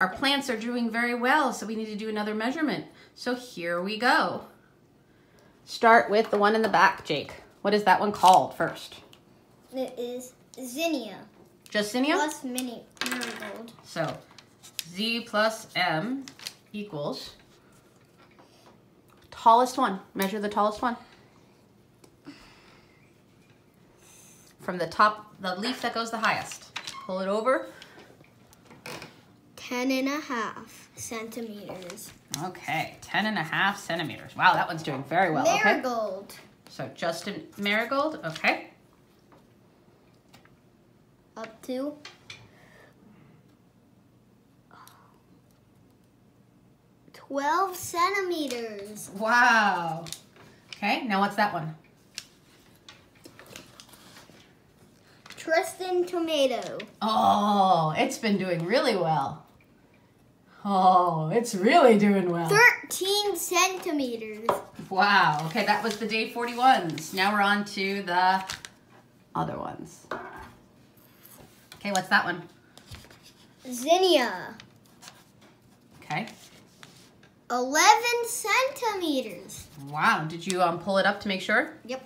Our plants are doing very well, so we need to do another measurement. So here we go. Start with the one in the back, Jake. What is that one called first? It is zinnia Just zinnia? plus mini marigold. So Z plus M equals tallest one. Measure the tallest one. From the top, the leaf that goes the highest. Pull it over. Ten and a half centimeters. Okay, 10 and a half centimeters. Wow, that one's doing very well. Okay. Marigold. So Justin Marigold, okay. Up to twelve centimeters. Wow. Okay, now what's that one? Tristan tomato. Oh, it's been doing really well. Oh, it's really doing well. Thirteen centimeters. Wow. Okay, that was the day 41s. Now we're on to the other ones. Okay, what's that one? Zinnia. Okay. Eleven centimeters. Wow. Did you um, pull it up to make sure? Yep.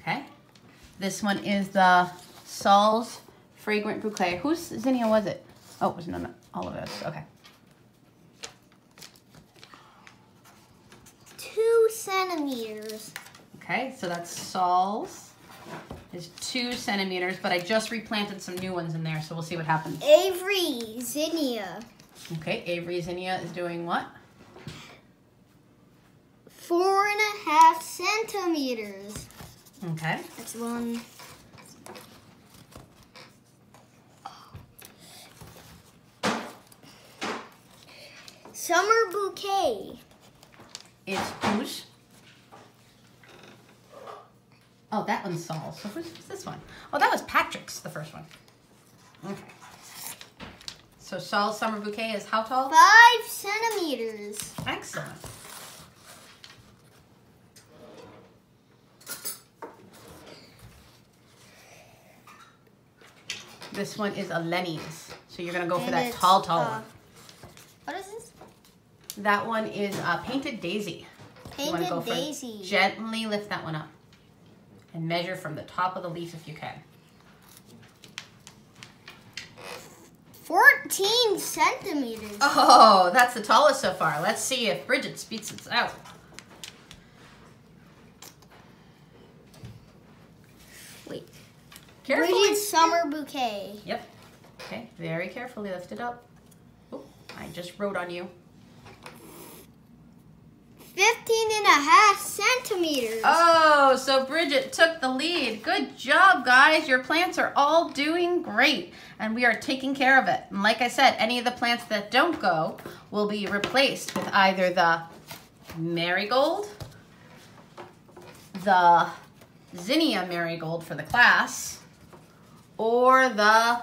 Okay. This one is the Saul's Fragrant Bouquet. Whose zinnia was it? Oh, it was none of all of us. Okay. Two centimeters. Okay, so that's Saul's. Is two centimeters, but I just replanted some new ones in there, so we'll see what happens. Avery zinnia. Okay, Avery zinnia is doing what? Four and a half centimeters. Okay. That's one. Summer bouquet. It's whose? Oh, that one's Saul's. So who's, who's this one? Oh, that was Patrick's, the first one. Okay. So Saul's summer bouquet is how tall? Five centimeters. Excellent. This one is a Lenny's. So you're gonna go for that tall, tall uh, one. What is this? That one is a painted daisy. Painted go daisy. Gently lift that one up. And measure from the top of the leaf if you can. 14 centimeters. Oh, that's the tallest so far. Let's see if Bridget speaks it out. Wait. Carefully. Bridget's summer bouquet. Yep. Okay, very carefully lift it up. Oh, I just wrote on you. 15 and a half centimeters. Oh, so Bridget took the lead. Good job, guys. Your plants are all doing great, and we are taking care of it. And like I said, any of the plants that don't go will be replaced with either the marigold, the zinnia marigold for the class, or the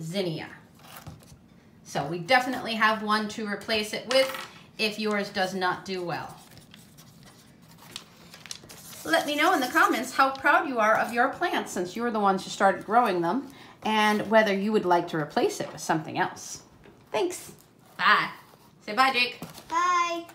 zinnia. So we definitely have one to replace it with if yours does not do well. Let me know in the comments how proud you are of your plants since you're the ones who started growing them and whether you would like to replace it with something else. Thanks. Bye. Say bye, Jake. Bye.